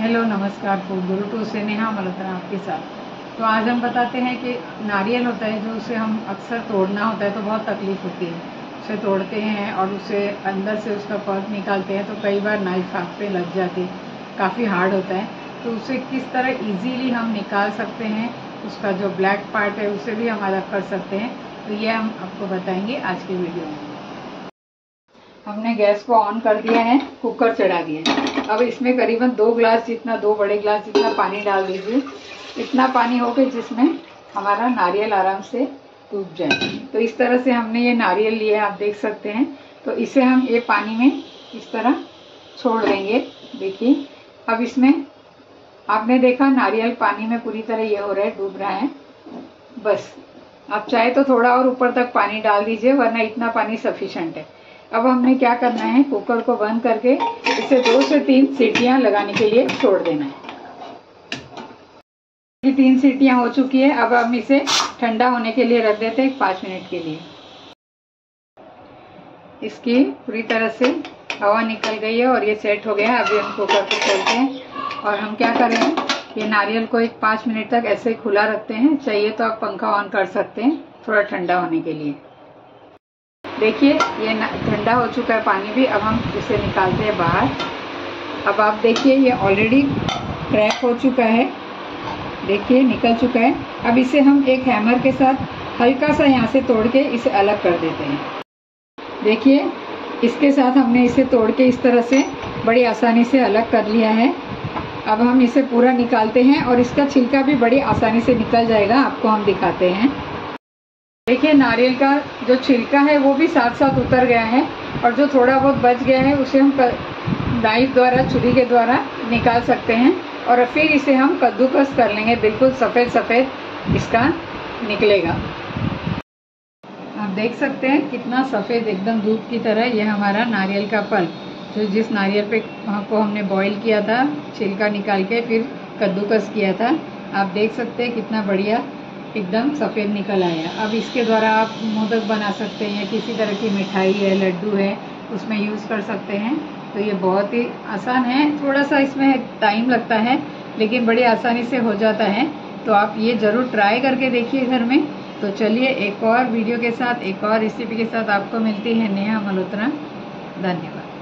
Hello, नमस्कार food Guru to से नेहा मल्होत्रा आपके साथ। तो आज हम बताते हैं कि नारियल होता है जो उसे हम अक्सर तोड़ना होता है तो बहुत तकलीफ़ होती है। उसे तोड़ते हैं और उसे अंदर से उसका पल्प निकालते हैं तो कई बार नाइफ हाथ पे लग जाती है। काफ़ी हार्ड होता है। तो उसे किस तरह इजीली हम निकाल सकते हैं, उसका जो ब्लैक पार्ट है, उसे भी हम अलग कर सकते हैं। तो ये हम आपको बताएँगे आज की वीडियो में। हमने गैस को ऑन कर दिया है कुकर चढ़ा दिया है। अब इसमें करीबन दो ग्लास जितना, दो बड़े ग्लास जितना पानी डाल दीजिए। इतना पानी हो गया जिसमें हमारा नारियल आराम से टूट जाए। तो इस तरह से हमने ये नारियल लिया आप देख सकते हैं। तो इसे हम ये पानी में इस तरह छोड़ देंगे। देखिए, अब इसमें आपने देखा नारियल पानी में पूरी तरह ये हो रहा है, डूब रहा है। बस, आप चाहे तो थोड़ा और ऊपर तक पानी डाल दीजिए, वरना इतना पानी सफिशेंट है। अब हमने क्या करना है? कुकर को बंद करके इसे दो से तीन सीटियाँ लगाने के लिए छोड़ देना है। ये तीन सीटियाँ हो चुकी है। अब हम इसे ठंडा होने के लिए रख देते हैं पाँच मिनट के लिए। इसकी पूरी तरह से हवा निकल गई है और ये सेट हो गया है। अभी हम कुकर को खोलते हैं। और हम क्या करें ये नारियल को एक पाँच मिनट तक ऐसे खुला रखते हैं। चाहिए तो आप पंखा ऑन कर सकते हैं, थोड़ा ठंडा होने के लिए। देखिए, ये ठंडा हो चुका है पानी भी, अब हम इसे निकालते हैं बाहर। अब आप देखिए, ये ऑलरेडी क्रैक हो चुका है। देखिए, निकल चुका है। अब इसे हम एक हैमर के साथ हल्का सा यहाँ से तोड़ के इसे अलग कर देते हैं। देखिए, इसके साथ हमने इसे तोड़ के इस तरह से बड़ी आसानी से अलग कर लिया है। अब हम इसे पूरा निकालते हैं और इसका छिलका भी बड़ी आसानी से निकल जाएगा, आपको हम दिखाते हैं। देखिए, नारियल का जो छिलका है, वो भी साथ साथ उतर गया है और जो थोड़ा बहुत बच गया है, उसे हम नाइफ द्वारा, छुरी के द्वारा निकाल सकते हैं और फिर इसे हम कद्दूकस कर लेंगे। बिल्कुल सफ़ेद सफ़ेद इसका निकलेगा। आप देख सकते हैं कितना सफ़ेद एकदम दूध की तरह यह हमारा नारियल का फल। जो जिस नारियल पे को हमने बॉईल किया था, छिलका निकाल के फिर कद्दूकस किया था, आप देख सकते हैं कितना बढ़िया एकदम सफ़ेद निकल आया। अब इसके द्वारा आप मोदक बना सकते हैं या किसी तरह की मिठाई है, लड्डू है, उसमें यूज़ कर सकते हैं। तो ये बहुत ही आसान है। थोड़ा सा इसमें टाइम लगता है, लेकिन बड़ी आसानी से हो जाता है। तो आप ये ज़रूर ट्राई करके देखिए घर में। तो चलिए, एक और वीडियो के साथ, एक और रेसिपी के साथ आपको मिलती है नेहा मल्होत्रा। धन्यवाद।